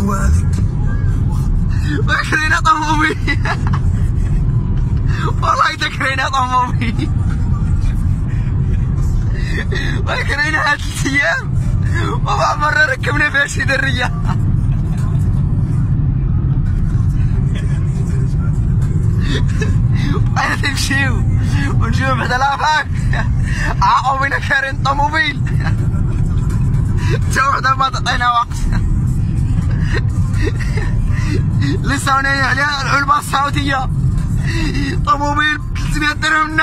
هذيك وكرينا طمومي والله تكرينا طمومي وكرينا هاد الأيام وبعد مرة ركبنا فيها شي درية أنا تمشيو ونجيو بحدا لافاك عاقوا بينا كارين طوموبيل تا وحدة ما تعطينا وقت. لسه عليها العلبة الصوتية. طوموبيل 300 درهم